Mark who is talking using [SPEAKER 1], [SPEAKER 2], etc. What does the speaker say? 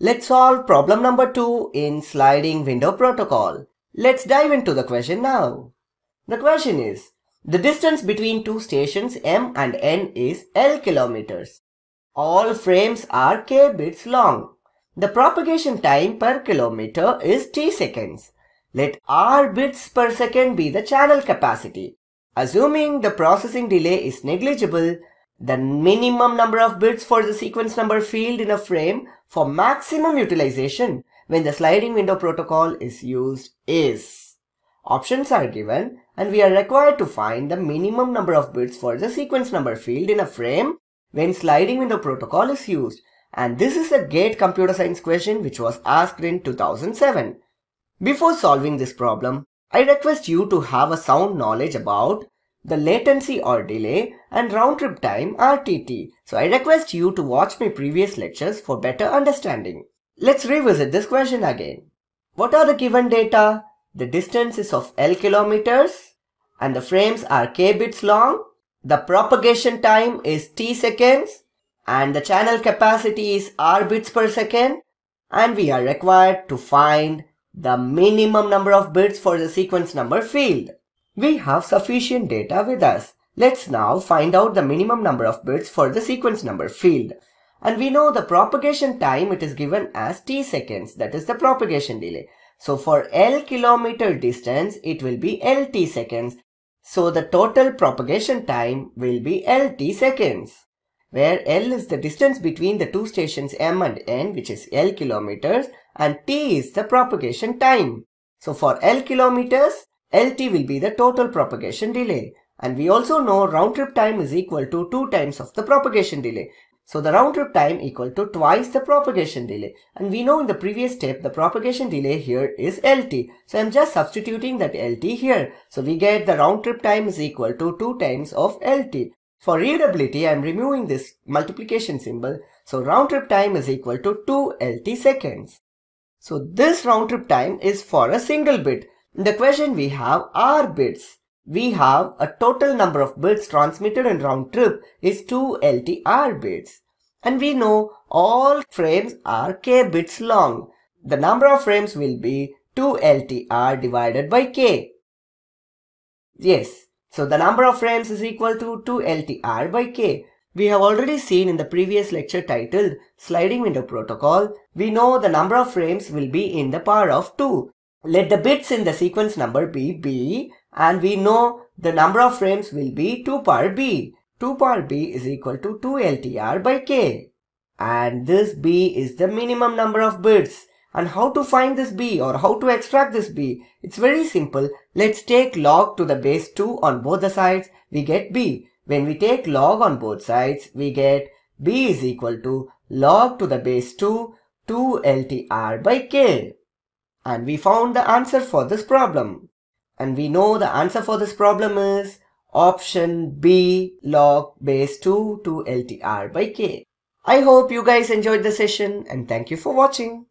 [SPEAKER 1] Let's solve problem number 2 in sliding window protocol. Let's dive into the question now. The question is, the distance between two stations M and N is L kilometers. All frames are k bits long. The propagation time per kilometer is t seconds. Let r bits per second be the channel capacity. Assuming the processing delay is negligible, the minimum number of bits for the sequence number field in a frame for maximum utilization when the sliding window protocol is used is. Options are given and we are required to find the minimum number of bits for the sequence number field in a frame when sliding window protocol is used. And this is a GATE computer science question which was asked in 2007. Before solving this problem, I request you to have a sound knowledge about the latency or delay and round trip time RTT. So I request you to watch my previous lectures for better understanding. Let's revisit this question again. What are the given data? The distance is of L kilometers and the frames are k bits long. The propagation time is t seconds and the channel capacity is r bits per second and we are required to find the minimum number of bits for the sequence number field. We have sufficient data with us. Let's now find out the minimum number of bits for the sequence number field. And we know the propagation time it is given as t seconds that is the propagation delay. So for L kilometer distance it will be LT seconds. So the total propagation time will be LT seconds where L is the distance between the two stations M and N which is L kilometers and T is the propagation time. So for L kilometers LT will be the total propagation delay. And we also know round trip time is equal to 2 times of the propagation delay. So the round trip time equal to twice the propagation delay. And we know in the previous step the propagation delay here is LT. So I'm just substituting that LT here. So we get the round trip time is equal to 2 times of LT. For readability I'm removing this multiplication symbol. So round trip time is equal to 2 LT seconds. So this round trip time is for a single bit. In the question we have r bits. We have a total number of bits transmitted in round trip is 2 LTR bits. And we know all frames are k bits long. The number of frames will be 2 LTR divided by k. Yes, so the number of frames is equal to 2 LTR by k. We have already seen in the previous lecture titled Sliding Window Protocol, we know the number of frames will be in the power of 2. Let the bits in the sequence number be b and we know the number of frames will be 2 power b. 2 power b is equal to 2 LTR by k. And this b is the minimum number of bits. And how to find this b or how to extract this b? It's very simple. Let's take log to the base 2 on both the sides. We get b. When we take log on both sides, we get b is equal to log to the base 2 2 LTR by k. And we found the answer for this problem. And we know the answer for this problem is option B log base 2 to LTR by K. I hope you guys enjoyed the session and thank you for watching.